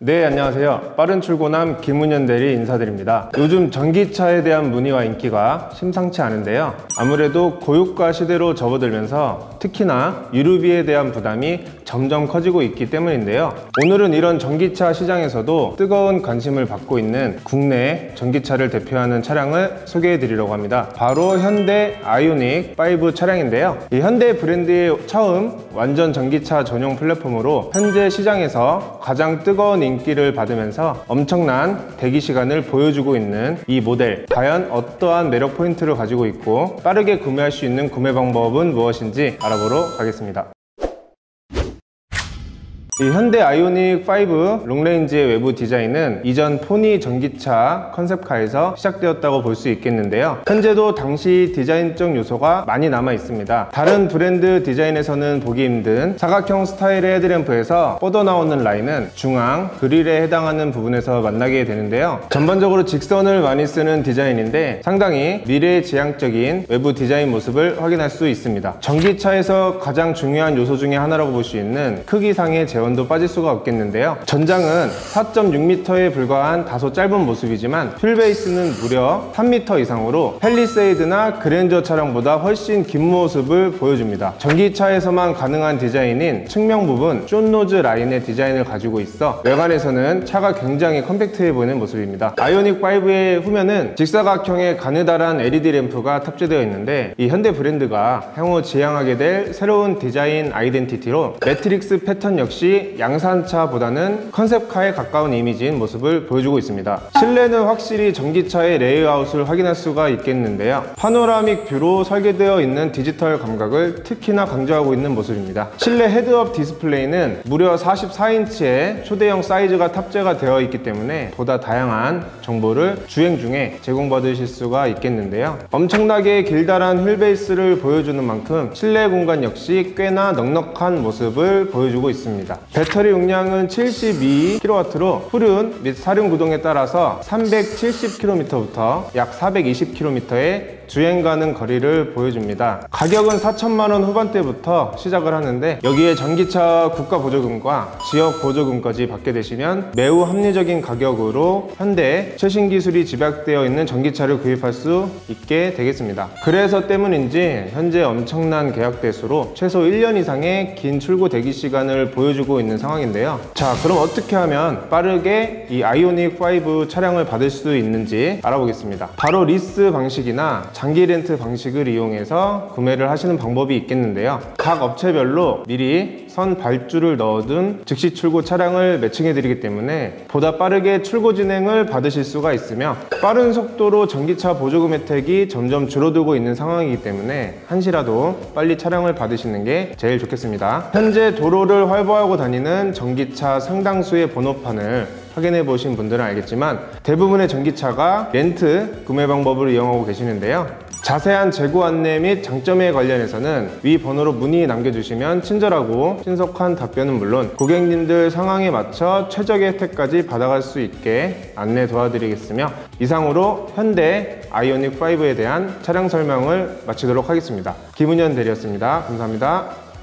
네, 안녕하세요. 빠른 출고남 김은현 대리 인사드립니다. 요즘 전기차에 대한 문의와 인기가 심상치 않은데요. 아무래도 고유가 시대로 접어들면서 특히나 유류비에 대한 부담이 점점 커지고 있기 때문인데요. 오늘은 이런 전기차 시장에서도 뜨거운 관심을 받고 있는 국내 전기차를 대표하는 차량을 소개해 드리려고 합니다. 바로 현대 아이오닉 5 차량인데요. 이 현대 브랜드의 처음 완전 전기차 전용 플랫폼으로 현재 시장에서 가장 뜨거운 인기를 받으면서 엄청난 대기 시간을 보여주고 있는 이 모델 과연 어떠한 매력 포인트를 가지고 있고 빠르게 구매할 수 있는 구매 방법은 무엇인지 알아보러 가겠습니다. 이 현대 아이오닉 5 롱레인지의 외부 디자인은 이전 포니 전기차 컨셉카에서 시작되었다고 볼 수 있겠는데요. 현재도 당시 디자인적 요소가 많이 남아 있습니다. 다른 브랜드 디자인에서는 보기 힘든 사각형 스타일의 헤드램프에서 뻗어나오는 라인은 중앙 그릴에 해당하는 부분에서 만나게 되는데요. 전반적으로 직선을 많이 쓰는 디자인인데 상당히 미래지향적인 외부 디자인 모습을 확인할 수 있습니다. 전기차에서 가장 중요한 요소 중에 하나라고 볼 수 있는 크기상의 제어 제원도 빠질 수가 없겠는데요. 전장은 4.6m에 불과한 다소 짧은 모습이지만 휠베이스는 무려 3m 이상으로 펠리세이드나 그랜저 차량보다 훨씬 긴 모습을 보여줍니다. 전기차에서만 가능한 디자인인 측면 부분 short nose 라인의 디자인을 가지고 있어 외관에서는 차가 굉장히 컴팩트해 보이는 모습입니다. 아이오닉 5의 후면은 직사각형의 가느다란 LED 램프가 탑재되어 있는데 이 현대 브랜드가 향후 지향하게 될 새로운 디자인 아이덴티티로 매트릭스 패턴 역시 양산차보다는 컨셉카에 가까운 이미지인 모습을 보여주고 있습니다. 실내는 확실히 전기차의 레이아웃을 확인할 수가 있겠는데요. panoramic view로 설계되어 있는 디지털 감각을 특히나 강조하고 있는 모습입니다. 실내 헤드업 디스플레이는 무려 44인치의 초대형 사이즈가 탑재가 되어 있기 때문에 보다 다양한 정보를 주행 중에 제공받으실 수가 있겠는데요. 엄청나게 길다란 휠베이스를 보여주는 만큼 실내 공간 역시 꽤나 넉넉한 모습을 보여주고 있습니다. 배터리 용량은 72kW로 후륜 및 사륜 구동에 따라서 370km부터 약 420km의 주행 가는 거리를 보여줍니다. 가격은 4천만 원 후반대부터 시작을 하는데 여기에 전기차 국가 보조금과 지역 보조금까지 받게 되시면 매우 합리적인 가격으로 현대 최신 기술이 집약되어 있는 전기차를 구입할 수 있게 되겠습니다. 그래서 때문인지 현재 엄청난 계약 대수로 최소 1년 이상의 긴 출고 대기 시간을 보여주고 있는 상황인데요. 자, 그럼 어떻게 하면 빠르게 이 아이오닉 5 차량을 받을 수 있는지 알아보겠습니다. 바로 리스 방식이나 장기 렌트 방식을 이용해서 구매를 하시는 방법이 있겠는데요. 각 업체별로 미리 선 발주를 넣어둔 즉시 출고 차량을 매칭해 드리기 때문에 보다 빠르게 출고 진행을 받으실 수가 있으며 빠른 속도로 전기차 보조금 혜택이 점점 줄어들고 있는 상황이기 때문에 한시라도 빨리 차량을 받으시는 게 제일 좋겠습니다. 현재 도로를 활보하고 다니는 전기차 상당수의 번호판을 확인해 보신 분들은 알겠지만 대부분의 전기차가 렌트 구매 방법을 이용하고 계시는데요. 자세한 재고 안내 및 장점에 관련해서는 위 번호로 문의 남겨주시면 친절하고 신속한 답변은 물론 고객님들 상황에 맞춰 최적의 혜택까지 받아갈 수 있게 안내 도와드리겠으며 이상으로 현대 아이오닉 5에 대한 차량 설명을 마치도록 하겠습니다. 김은현 대리였습니다. 감사합니다.